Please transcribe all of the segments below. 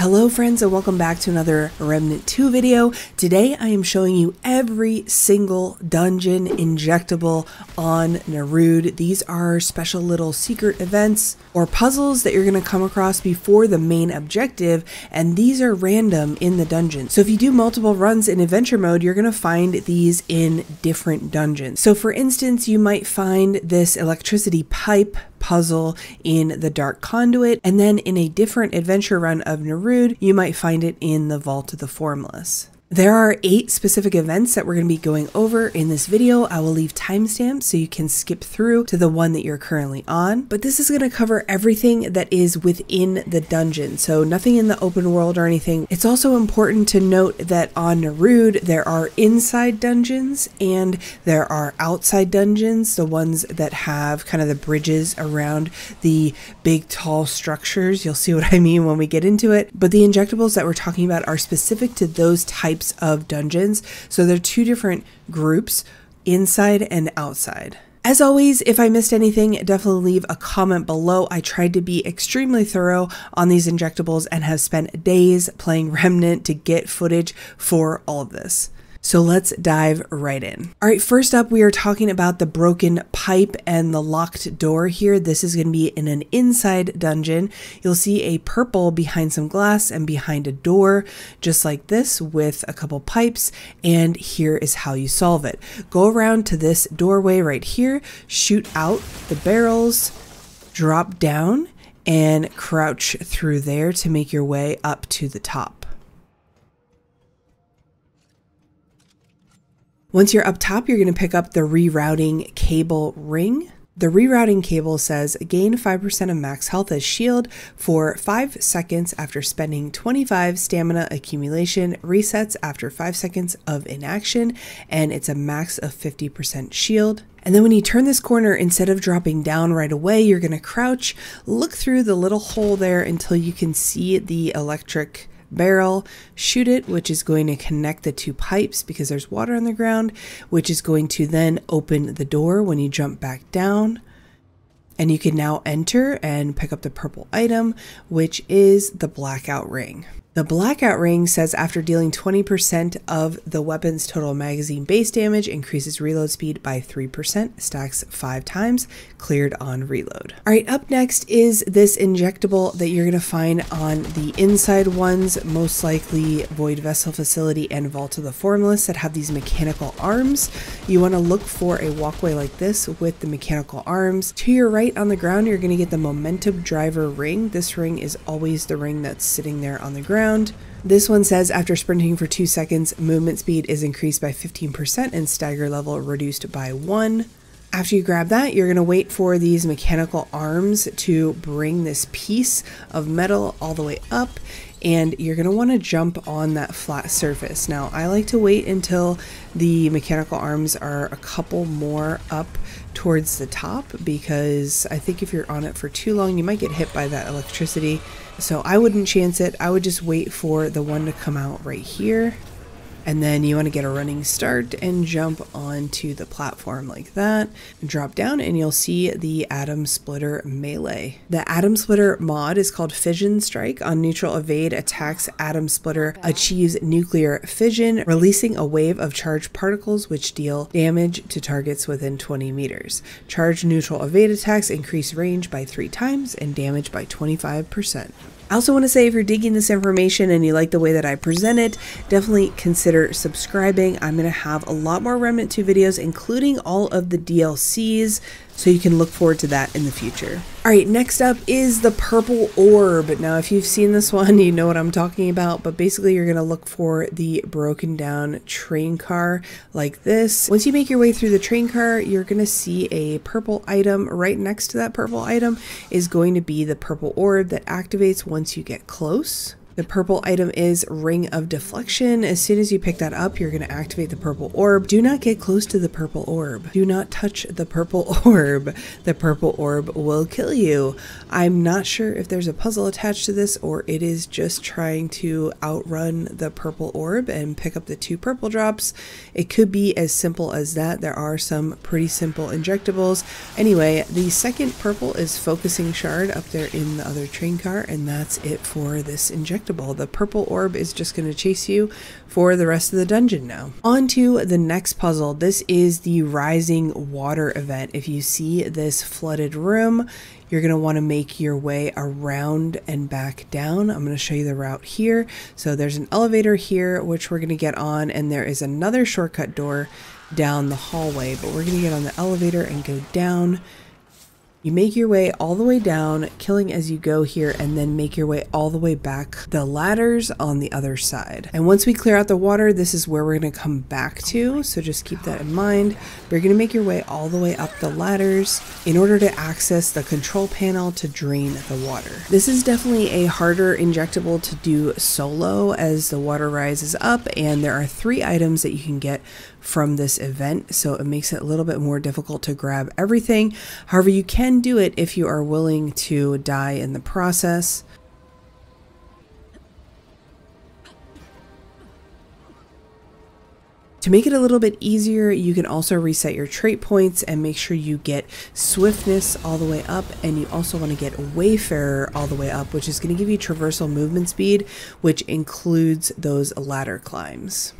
Hello friends and welcome back to another Remnant 2 video. Today I am showing you every single dungeon injectable on N'Erud. These are special little secret events or puzzles that you're going to come across before the main objective and these are random in the dungeon. So if you do multiple runs in adventure mode, you're going to find these in different dungeons. So for instance, you might find this electricity pipe puzzle in the Dark Conduit, and then in a different adventure run of N'Erud, you might find it in the Vault of the Formless. There are eight specific events that we're going to be going over in this video. I will leave timestamps so you can skip through to the one that you're currently on. But this is going to cover everything that is within the dungeon, so nothing in the open world or anything. It's also important to note that on N'Erud, there are inside dungeons and there are outside dungeons, the ones that have kind of the bridges around the big tall structures. You'll see what I mean when we get into it. But the injectables that we're talking about are specific to those types types of dungeons. So they're two different groups, inside and outside. As always, if I missed anything, definitely leave a comment below. I tried to be extremely thorough on these injectables and have spent days playing Remnant to get footage for all of this. So let's dive right in. All right, first up, we are talking about the broken pipe and the locked door here. This is going to be in an inside dungeon. You'll see a purple behind some glass and behind a door, just like this, with a couple pipes. And here is how you solve it go around to this doorway right here, shoot out the barrels, drop down, and crouch through there to make your way up to the top. Once you're up top, you're going to pick up the rerouting cable ring. The rerouting cable says gain 5% of max health as shield for 5 seconds after spending 25 stamina accumulation, resets after 5 seconds of inaction, and it's a max of 50% shield. And then when you turn this corner, instead of dropping down right away, you're going to crouch, look through the little hole there until you can see the electric barrel, shoot it, which is going to connect the two pipes because there's water on the ground, which is going to then open the door when you jump back down. And you can now enter and pick up the purple item, which is the blackout ring. The blackout ring says after dealing 20% of the weapon's total magazine base damage, increases reload speed by 3%, stacks 5 times, cleared on reload. Alright, up next is this injectable that you're going to find on the inside ones, most likely Void Vessel Facility and Vault of the Formless that have these mechanical arms. You want to look for a walkway like this with the mechanical arms. To your right on the ground, you're going to get the Momentum Driver ring. This ring is always the ring that's sitting there on the ground This one says after sprinting for 2 seconds, movement speed is increased by 15% and stagger level reduced by 1. After you grab that, you're going to wait for these mechanical arms to bring this piece of metal all the way up and you're going to want to jump on that flat surface. Now, I like to wait until the mechanical arms are a couple more up towards the top because I think if you're on it for too long, you might get hit by that electricity. So I wouldn't chance it. I would just wait for the one to come out right here and then you want to get a running start and jump onto the platform like that. Drop down and you'll see the Atom Splitter melee. The Atom Splitter mod is called Fission Strike. On neutral evade attacks, Atom Splitter achieves nuclear fission, releasing a wave of charged particles which deal damage to targets within 20 meters. Charged neutral evade attacks increase range by three times and damage by 25%. I also want to say if you're digging this information and you like the way that I present it, definitely consider subscribing. I'm going to have a lot more Remnant 2 videos, including all of the DLCs, so you can look forward to that in the future. All right, next up is the purple orb. Now, if you've seen this one, you know what I'm talking about, but basically you're gonna look for the broken down train car like this. Once you make your way through the train car, you're gonna see a purple item. Right next to that purple item is going to be the purple orb that activates once you get close. The purple item is Ring of Deflection. As soon as you pick that up, you're going to activate the purple orb. Do not get close to the purple orb. Do not touch the purple orb. The purple orb will kill you. I'm not sure if there's a puzzle attached to this or it is just trying to outrun the purple orb and pick up the two purple drops. It could be as simple as that. There are some pretty simple injectables. Anyway, the second purple is Focusing Shard up there in the other train car and that's it for this injectable The purple orb is just going to chase you for the rest of the dungeon now. On to the next puzzle. This is the Rising Water event. If you see this flooded room, you're going to want to make your way around and back down. I'm going to show you the route here. So there's an elevator here, which we're going to get on, and there is another shortcut door down the hallway, but we're going to get on the elevator and go down you make your way all the way down, killing as you go here, and then make your way all the way back the ladders on the other side. And once we clear out the water, this is where we're going to come back to. So just keep that in mind. You're going to make your way all the way up the ladders in order to access the control panel to drain the water. This is definitely a harder injectable to do solo as the water rises up, and there are three items that you can get from this event, so it makes it a little bit more difficult to grab everything. However, you can do it if you are willing to die in the process. To make it a little bit easier, you can also reset your trait points and make sure you get swiftness all the way up and you also want to get wayfarer all the way up, which is going to give you traversal movement speed, which includes those ladder climbs.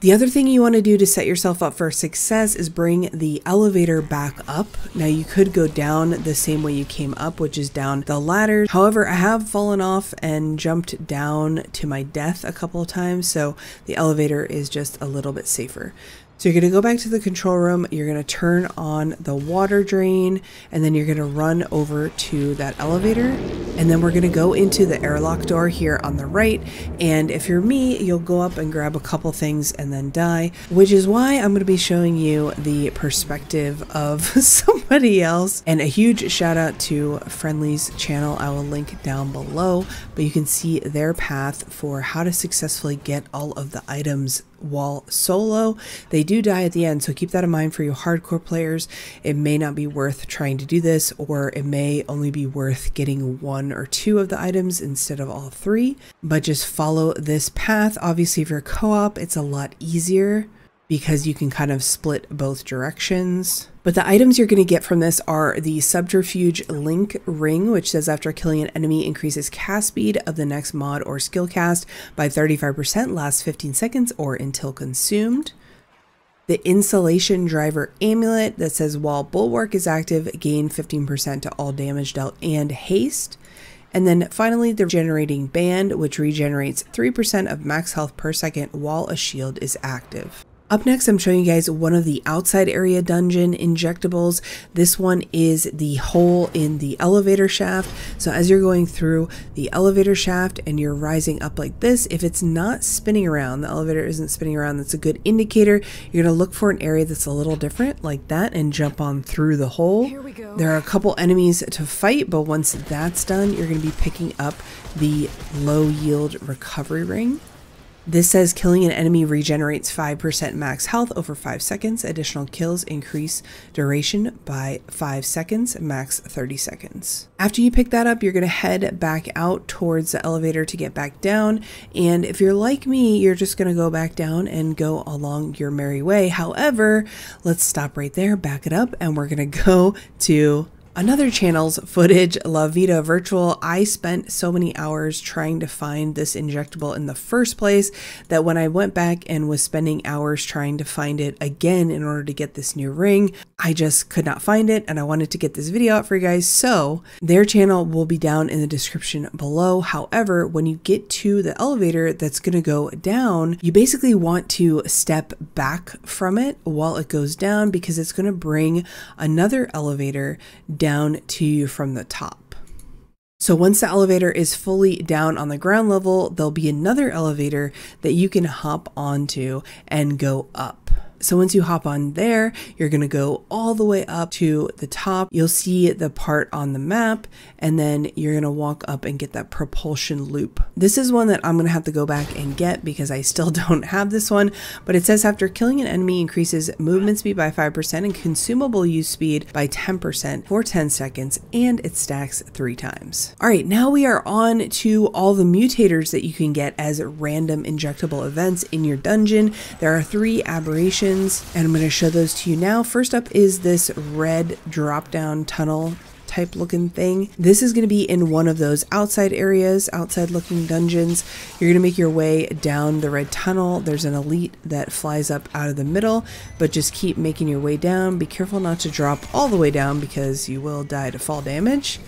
The other thing you want to do to set yourself up for success is bring the elevator back up. Now you could go down the same way you came up, which is down the ladder. However, I have fallen off and jumped down to my death a couple of times, so the elevator is just a little bit safer. So you're going to go back to the control room, you're going to turn on the water drain, and then you're going to run over to that elevator. And then we're going to go into the airlock door here on the right. And if you're me, you'll go up and grab a couple things and then die, which is why I'm going to be showing you the perspective of somebody else. And a huge shout out to Friendly's channel. I will link down below, but you can see their path for how to successfully get all of the items while solo. They do die at the end, so keep that in mind for you hardcore players. It may not be worth trying to do this, or it may only be worth getting one or two of the items instead of all three. But just follow this path. Obviously, if you're co op, it's a lot easier because you can kind of split both directions. But the items you're going to get from this are the Subterfuge Link Ring, which says after killing an enemy increases cast speed of the next mod or skill cast by 35%, lasts 15 seconds, or until consumed. The Insulation Driver Amulet that says while Bulwark is active, gain 15% to all damage dealt and haste. And then finally, the Regenerating Band, which regenerates 3% of max health per second while a shield is active. Up next, I'm showing you guys one of the outside area dungeon injectables. This one is the hole in the elevator shaft. So as you're going through the elevator shaft and you're rising up like this, if it's not spinning around, the elevator isn't spinning around, that's a good indicator. You're gonna look for an area that's a little different like that and jump on through the hole. There are a couple enemies to fight, but once that's done, you're gonna be picking up the low yield recovery ring. This says killing an enemy regenerates 5% max health over 5 seconds. Additional kills increase duration by 5 seconds, max 30 seconds. After you pick that up, you're going to head back out towards the elevator to get back down. And if you're like me, you're just going to go back down and go along your merry way. However, let's stop right there, back it up, and we're going to go to Another channel's footage, La Vida Virtual, I spent so many hours trying to find this injectable in the first place that when I went back and was spending hours trying to find it again in order to get this new ring, I just could not find it and I wanted to get this video out for you guys. So their channel will be down in the description below. However, when you get to the elevator that's going to go down, you basically want to step back from it while it goes down because it's going to bring another elevator down to you from the top. So once the elevator is fully down on the ground level, there'll be another elevator that you can hop onto and go up. So once you hop on there, you're going to go all the way up to the top. You'll see the part on the map, and then you're going to walk up and get that propulsion loop. This is one that I'm going to have to go back and get because I still don't have this one, but it says after killing an enemy increases movement speed by 5% and consumable use speed by 10% for 10 seconds, and it stacks three times. All right, now we are on to all the mutators that you can get as random injectable events in your dungeon. There are three aberrations and I'm going to show those to you now. First up is this red drop down tunnel type looking thing. This is going to be in one of those outside areas, outside looking dungeons. You're going to make your way down the red tunnel. There's an elite that flies up out of the middle, but just keep making your way down. Be careful not to drop all the way down because you will die to fall damage.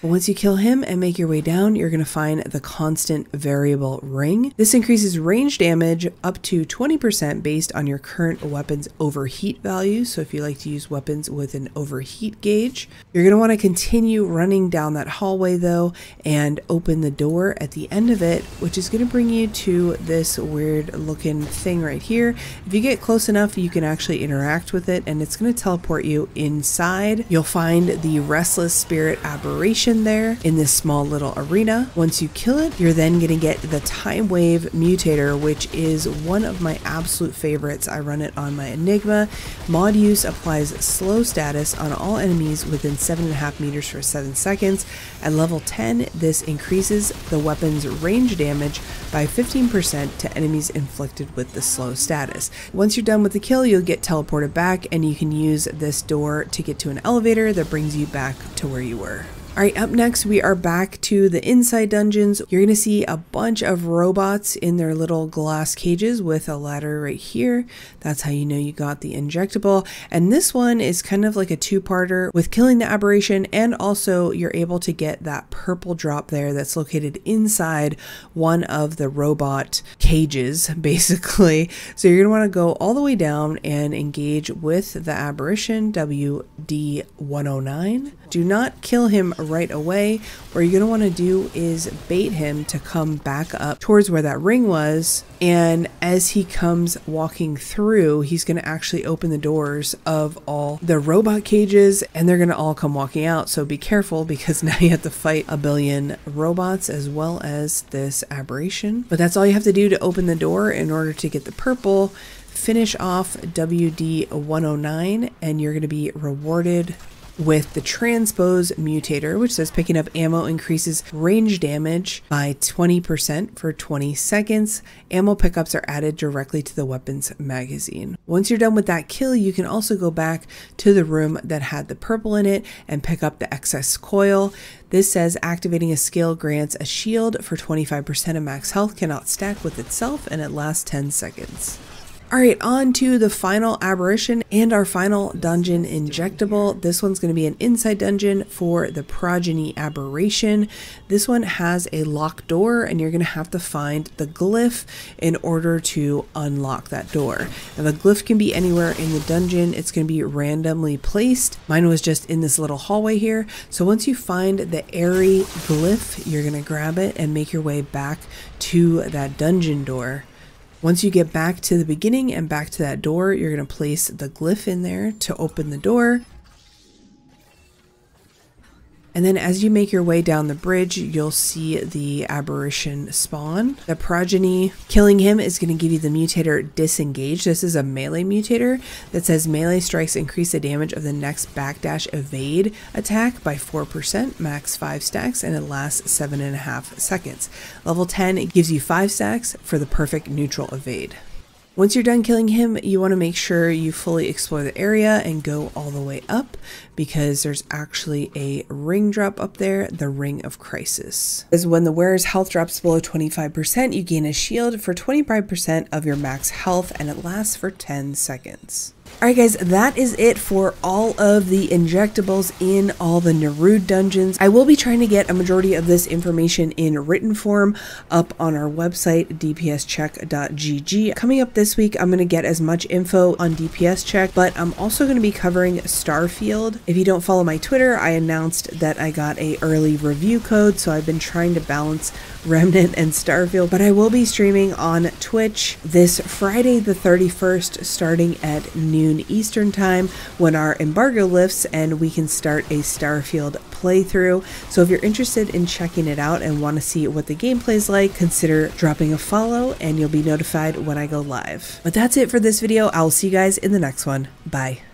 Once you kill him and make your way down, you're going to find the constant variable ring. This increases range damage up to 20% based on your current weapon's overheat value. So if you like to use weapons with an overheat gauge, you're going to want to continue running down that hallway though and open the door at the end of it, which is going to bring you to this weird looking thing right here. If you get close enough, you can actually interact with it and it's going to teleport you inside. You'll find the Restless Spirit Aberration there in this small little arena. Once you kill it, you're then going to get the Time Wave Mutator, which is one of my absolute favorites. I run it on my Enigma. Mod use applies slow status on all enemies within 7.5 meters for 7 seconds. At level 10, this increases the weapon's range damage by 15% to enemies inflicted with the slow status. Once you're done with the kill, you'll get teleported back and you can use this door to get to an elevator that brings you back to where you were. All right, up next, we are back to the inside dungeons. You're going to see a bunch of robots in their little glass cages with a ladder right here. That's how you know you got the injectable. And this one is kind of like a two-parter with killing the aberration and also you're able to get that purple drop there that's located inside one of the robot cages, basically. So you're going to want to go all the way down and engage with the aberration WD-109. Do not kill him right away. What you're going to want to do is bait him to come back up towards where that ring was. And as he comes walking through, he's going to actually open the doors of all the robot cages and they're going to all come walking out. So be careful because now you have to fight a billion robots as well as this aberration. But that's all you have to do to open the door in order to get the purple finish off WD 109 and you're going to be rewarded with the transpose mutator, which says picking up ammo increases range damage by 20% for 20 seconds. Ammo pickups are added directly to the weapon's magazine. Once you're done with that kill, you can also go back to the room that had the purple in it and pick up the excess coil. This says activating a skill grants a shield for 25% of max health, cannot stack with itself, and it lasts 10 seconds. All right, on to the final aberration and our final dungeon injectable. This one's going to be an inside dungeon for the progeny aberration. This one has a locked door and you're going to have to find the glyph in order to unlock that door. Now the glyph can be anywhere in the dungeon. It's going to be randomly placed. Mine was just in this little hallway here. So once you find the airy glyph, you're going to grab it and make your way back to that dungeon door. Once you get back to the beginning and back to that door, you're going to place the glyph in there to open the door. And then as you make your way down the bridge, you'll see the aberration spawn. The progeny, killing him is going to give you the mutator disengage. This is a melee mutator that says melee strikes increase the damage of the next backdash evade attack by 4%, max 5 stacks, and it lasts 7.5 seconds. Level 10 gives you 5 stacks for the perfect neutral evade. Once you're done killing him, you want to make sure you fully explore the area and go all the way up because there's actually a ring drop up there, the Ring of Crisis. As when the wearer's health drops below 25%, you gain a shield for 25% of your max health and it lasts for 10 seconds. Alright guys, that is it for all of the injectables in all the N'Erud dungeons. I will be trying to get a majority of this information in written form up on our website, dpscheck.gg. Coming up this week, I'm going to get as much info on DPS check, but I'm also going to be covering Starfield. If you don't follow my Twitter, I announced that I got a early review code, so I've been trying to balance Remnant and Starfield, but I will be streaming on Twitch this Friday the 31st starting at noon Eastern Time when our embargo lifts and we can start a Starfield playthrough. So if you're interested in checking it out and want to see what the gameplay is like, consider dropping a follow and you'll be notified when I go live. But that's it for this video. I'll see you guys in the next one. Bye.